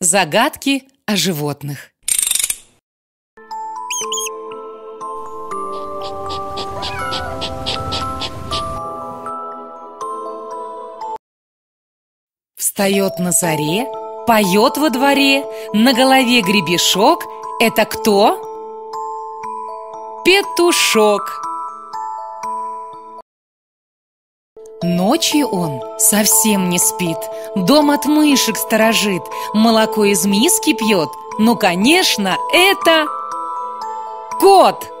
Загадки о животных. Встает на заре, поет во дворе, на голове гребешок. Это кто? Петушок. Ночью он совсем не спит, дом от мышек сторожит, молоко из миски пьет. Ну, конечно, это кот!